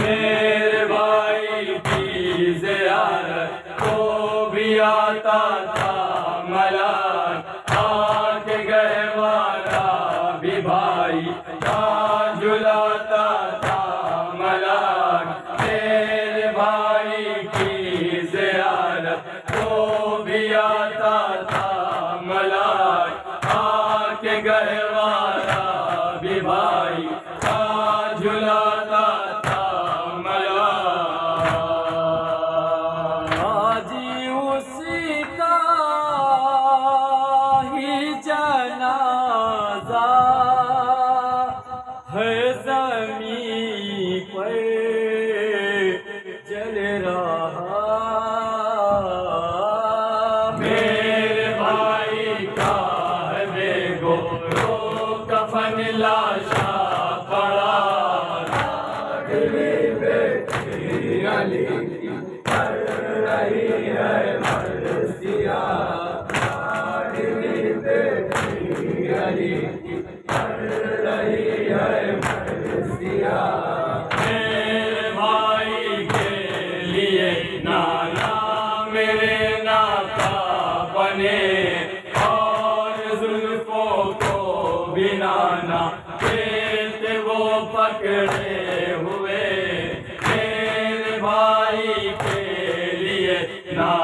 میرے بھائی کی زیارت کو بھی آتا تھا۔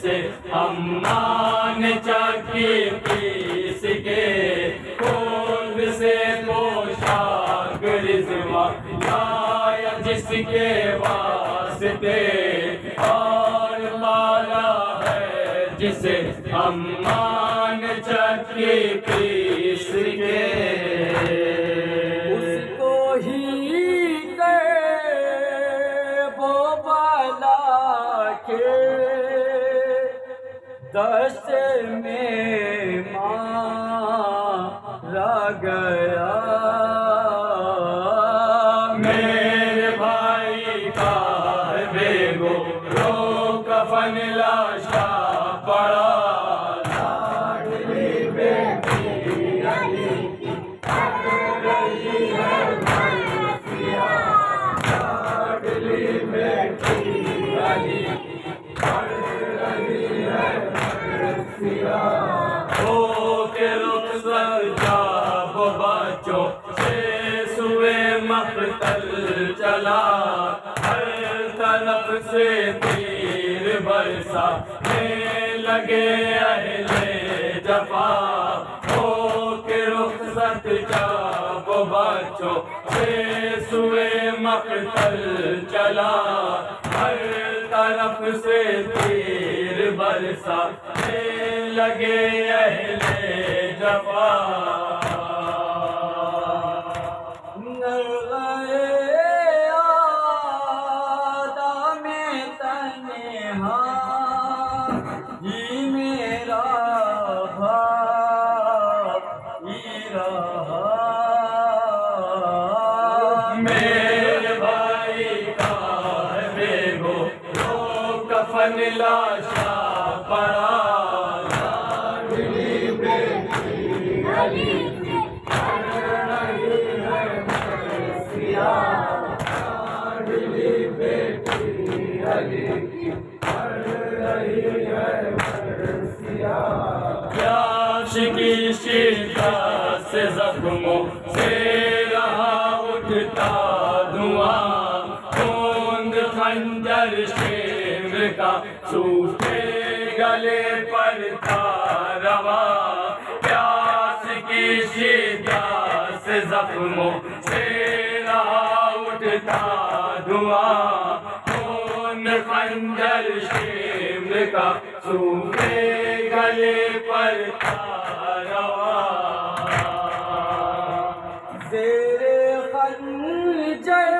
سے مان چکی پیس کے، کون سے پوشاک لایا جس کے واسطے اور مالا ہے جسے امان چکی پیس دست میں ماں گیا۔ میرے بھائی کا بے گو رو کفن چلا ہر طرف سے تیر برسا، میں لگے اہل جفا۔ ہو کے رخصت کا وہ بچوں سے سوے مقتل چلا ہر طرف سے تیر برسا، میں لگے اہل جفا۔ پیاس کی سے زخموں سے رہا اٹھتا دھواں؟ خوند خنجر شیر کا سوکھے گلے پر تھا رواں؟ پیاس کی شدت سے زخموں سے رہا اٹھتا دھواں؟ خون خنجر شیر کا گلے پر تھا زیر خنجر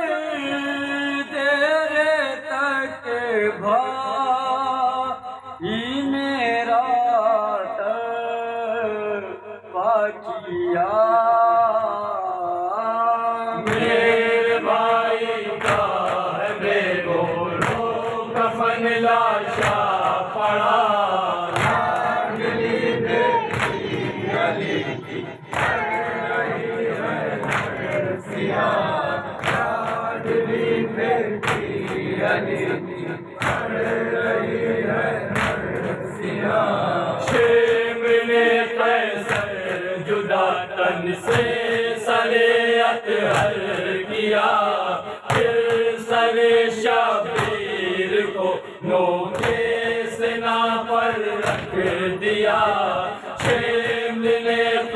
تیرے تک بھائی میرا تر پاکیا شیب نے قیصر جدا تن سے سرے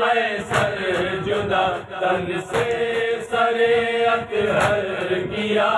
نے قیصر جدا تن سے سرے اطہر کیا